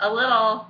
a little